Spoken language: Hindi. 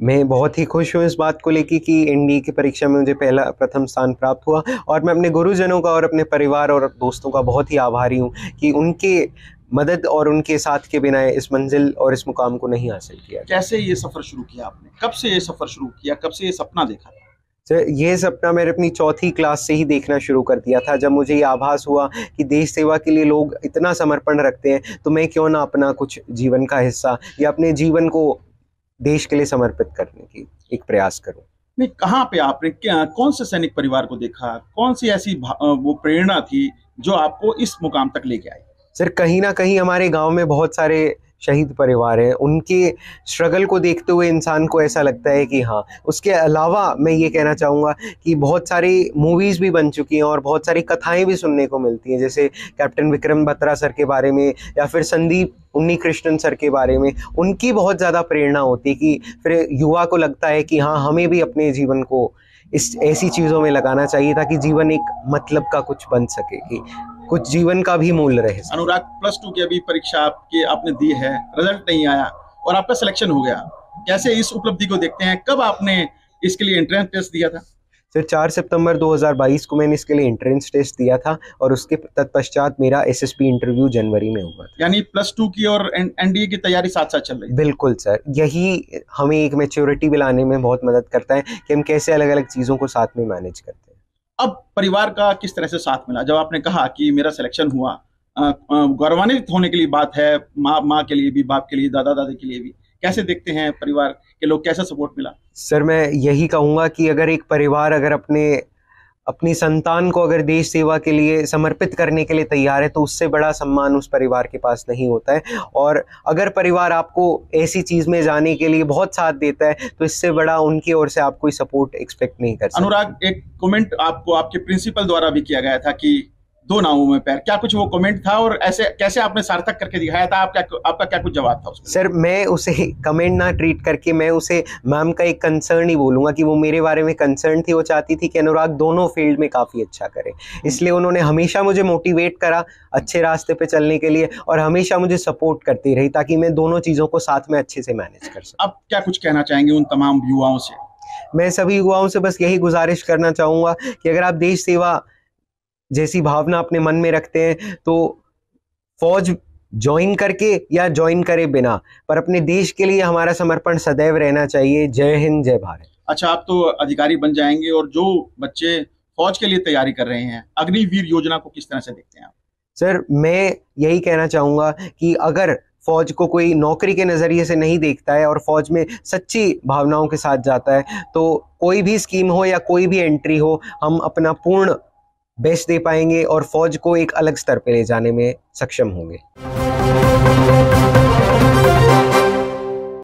मैं बहुत ही खुश हूँ इस बात को लेकर कि एनडीए की परीक्षा में मुझे पहला प्रथम स्थान प्राप्त हुआ और मैं अपने गुरुजनों का और अपने परिवार और दोस्तों का बहुत ही आभारी हूँ कि उनके मदद और उनके साथ के बिना इस मंजिल और इस मुकाम को नहीं हासिल किया कैसे ये सफ़र शुरू किया आपने? कब से ये सफ़र शुरू किया? कब से ये सपना देखा? था सर ये सपना मैंने अपनी चौथी क्लास से ही देखना शुरू कर दिया था। जब मुझे ये आभास हुआ कि देश सेवा के लिए लोग इतना समर्पण रखते हैं तो मैं क्यों ना अपना कुछ जीवन का हिस्सा या अपने जीवन को देश के लिए समर्पित करने की एक प्रयास करूँ। नहीं कहाँ पे आपने क्या कौन से सैनिक परिवार को देखा? कौन सी ऐसी वो प्रेरणा थी जो आपको इस मुकाम तक लेके आई? सर कहीं ना कहीं हमारे गाँव में बहुत सारे शहीद परिवार हैं। उनके स्ट्रगल को देखते हुए इंसान को ऐसा लगता है कि हाँ उसके अलावा मैं ये कहना चाहूँगा कि बहुत सारी मूवीज़ भी बन चुकी हैं और बहुत सारी कथाएँ भी सुनने को मिलती हैं, जैसे कैप्टन विक्रम बत्रा सर के बारे में या फिर संदीप उन्नी कृष्णन सर के बारे में। उनकी बहुत ज़्यादा प्रेरणा होती है कि फिर युवा को लगता है कि हाँ हमें भी अपने जीवन को इस, ऐसी चीज़ों में लगाना चाहिए ताकि जीवन एक मतलब का कुछ बन सके कि कुछ जीवन का भी मूल्य रहे। अनुराग प्लस टू की अभी परीक्षा आपकी आपने दी है रिज़ल्ट नहीं आया और आपका सिलेक्शन हो गया। कैसे इस उपलब्धि को देखते हैं? कब आपने इसके लिए एंट्रेंस टेस्ट दिया था? सर चार सितंबर 2022 को मैंने इसके लिए एंट्रेंस टेस्ट दिया था और उसके तत्पश्चात मेरा एसएसपी इंटरव्यू जनवरी में हुआ था। यानी प्लस टू की और एनडीए की तैयारी साथ साथ चल रही है। बिल्कुल सर। यही हमें एक मेच्योरिटी भी लाने में बहुत मदद करता है कि हम कैसे अलग अलग चीज़ों को साथ में मैनेज करते हैं। अब परिवार का किस तरह से साथ मिला? जब आपने कहा कि मेरा सिलेक्शन हुआ गौरवान्वित होने के लिए बात है, माँ माँ के लिए भी, बाप के लिए, दादा, दादी के लिए भी, कैसे देखते हैं परिवार के लोग, कैसा सपोर्ट मिला? सर मैं यही कहूँगा कि अगर एक परिवार अगर अपने अपनी संतान को अगर देश सेवा के लिए समर्पित करने के लिए तैयार है तो उससे बड़ा सम्मान उस परिवार के पास नहीं होता है। और अगर परिवार आपको ऐसी चीज़ में जाने के लिए बहुत साथ देता है तो इससे बड़ा उनकी ओर से आप कोई सपोर्ट एक्सपेक्ट नहीं कर सकते। अनुराग, एक कमेंट आपको, आपके प्रिंसिपल द्वारा भी किया गया था कि दो नावों में पैर। क्या कुछ वो कमेंट था और ऐसे कैसे आपने सार्थक करके दिखाया था? आप क्या आपका क्या कुछ जवाब था उसमें? सर मैं उसे कमेंट ना ट्रीट करके मैं उसे मैम का एक कंसर्न ही बोलूँगा कि वो मेरे बारे में कंसर्न थी। वो चाहती थी कि अनुराग दोनों फ़ील्ड में काफ़ी अच्छा करे। इसलिए उन्होंने हमेशा मुझे मोटिवेट करा अच्छे रास्ते पे चलने के लिए और हमेशा मुझे सपोर्ट करती रही ताकि मैं दोनों चीज़ों को साथ में अच्छे से मैनेज कर सकूँ। अब क्या कुछ कहना चाहेंगे उन तमाम युवाओं से? मैं सभी युवाओं से बस यही गुजारिश करना चाहूँगा कि अगर आप देश सेवा जैसी भावना अपने मन में रखते हैं तो फौज ज्वाइन करके या ज्वाइन करे बिना पर अपने देश के लिए हमारा समर्पण सदैव रहना चाहिए। जय हिंद जय भारत। अच्छा आप तो अधिकारी बन जाएँगे और जो बच्चे फौज के लिए तैयारी कर रहे हैं अग्निवीर योजना को किस तरह से देखते हैं आप? सर मैं यही कहना चाहूँगा कि अगर फौज को कोई नौकरी के नज़रिए से नहीं देखता है और फौज में सच्ची भावनाओं के साथ जाता है तो कोई भी स्कीम हो या कोई भी एंट्री हो हम अपना पूर्ण बेस्ट दे पाएँगे और फौज को एक अलग स्तर पर ले जाने में सक्षम होंगे।